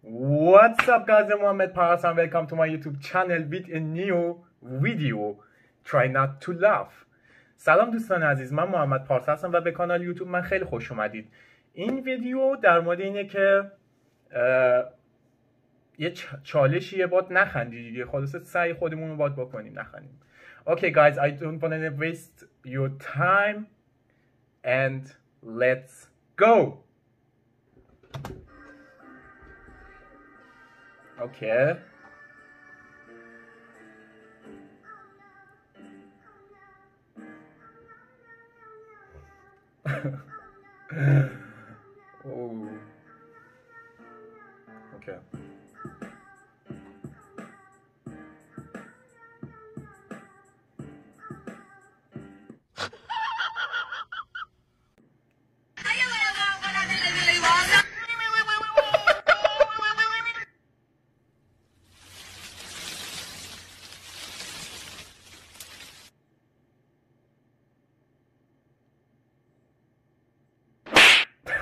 What's up guys, I'm Mohammed Paras and welcome to my YouTube channel with a new video. Try not to laugh. سلام دوستان عزیز من محمد پارسا هستم و به کانال یوتیوب من خیلی خوش اومدید. این ویدیو در مورد اینه که یه چالشیه باد نخندید دیگه. خلاص سعی خودمون رو باید بکنیم نخندیم. Okay guys, I don't want to waste your time and let's go. Okay. oh. Okay.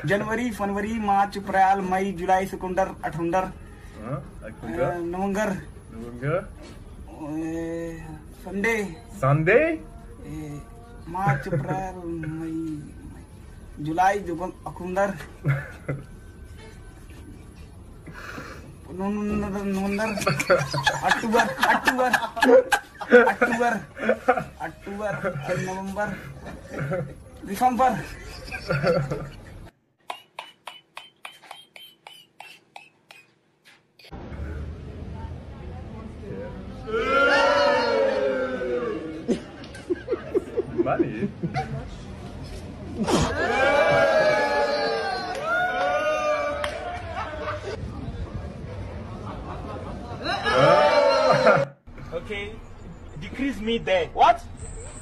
January February March April May July September अठुंडर? Akunga? November Nunga? Sunday March April May July अकुंदर November October October October October November December Okay, decrease me there. What?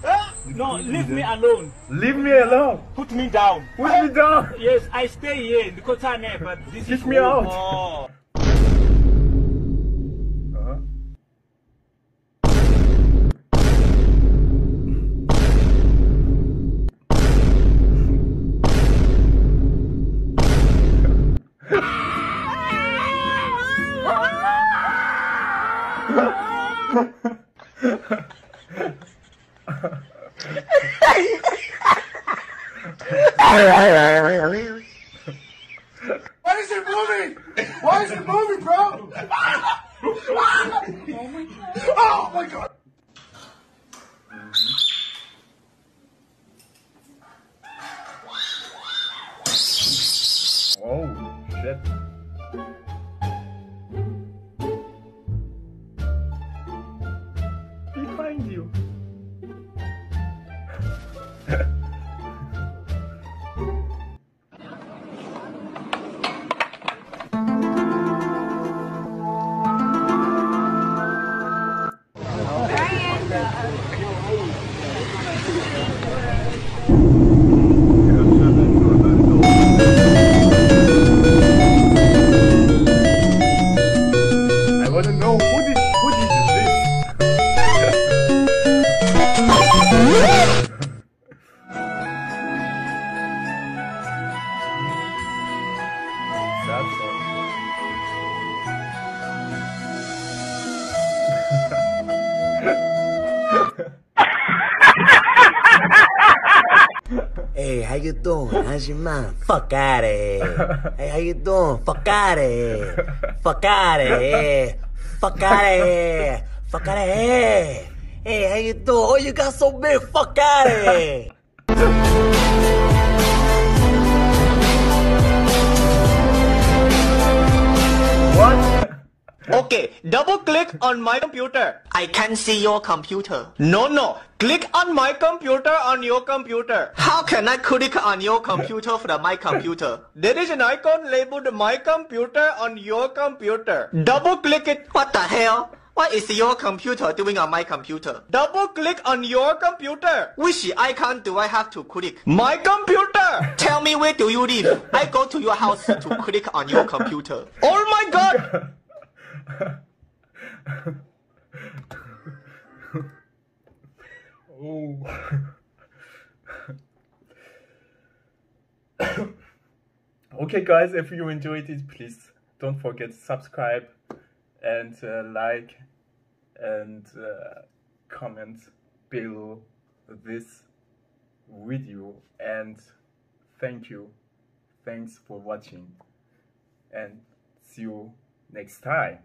Ah, no, leave me alone. Leave me alone. Put me down. Put me down. Yes, I stay here in the Kotane, but this Kick is me out. Oh. Why is it moving? Why is it moving, bro? oh my god! Oh, how you doing? How's your mom? Fuck out of here. Hey, how you doing? Fuck out of here. Fuck out of here. Fuck out of here. Fuck out of here. Hey, how you doing? Oh, you got so big. Fuck out of here. Okay, double click on my computer. I can see your computer. No, no. Click on my computer on your computer. How can I click on your computer from my computer? There is an icon labeled my computer on your computer. Double click it. What the hell? What is your computer doing on my computer? Double click on your computer. Which icon do I have to click? My computer. Tell me where do you live? I go to your house to click on your computer. Oh my god. oh. okay guys, if you enjoyed it, please don't forget to subscribe and uh, like and uh, comment below this video. And thank you. Thanks for watching. And see you next time